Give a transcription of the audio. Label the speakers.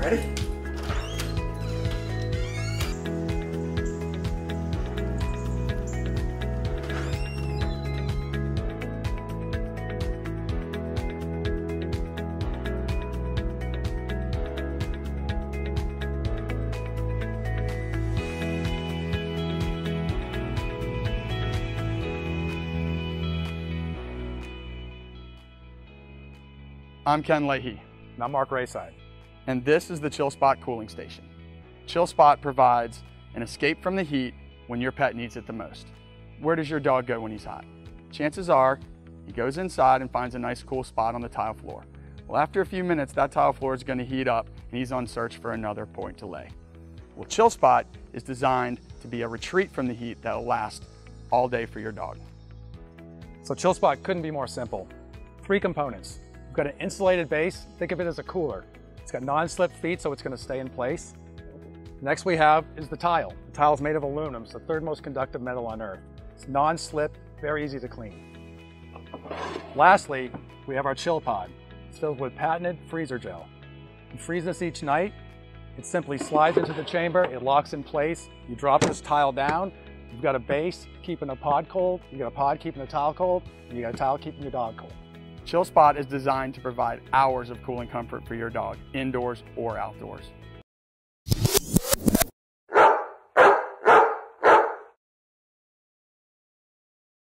Speaker 1: Ready? I'm Ken Leahy.
Speaker 2: And I'm Mark Rayside.
Speaker 1: And this is the Chillspot Cooling Station. Chillspot provides an escape from the heat when your pet needs it the most. Where does your dog go when he's hot? Chances are he goes inside and finds a nice cool spot on the tile floor. Well, after a few minutes, that tile floor is going to heat up and he's on search for another point to lay. Well, Chillspot is designed to be a retreat from the heat that'll last all day for your dog.
Speaker 2: So Chillspot couldn't be more simple. Three components. We've got an insulated base. Think of it as a cooler. It's got non-slip feet, so it's going to stay in place. Next we have is the tile. The tile is made of aluminum. It's the third most conductive metal on Earth. It's non-slip, very easy to clean. Lastly, we have our chill pod. It's filled with patented freezer gel. You freeze this each night. It simply slides into the chamber. It locks in place. You drop this tile down. You've got a base keeping a pod cold. You've got a pod keeping the tile cold. You got a tile keeping your dog cold.
Speaker 1: Chillspot is designed to provide hours of cooling comfort for your dog, indoors or outdoors.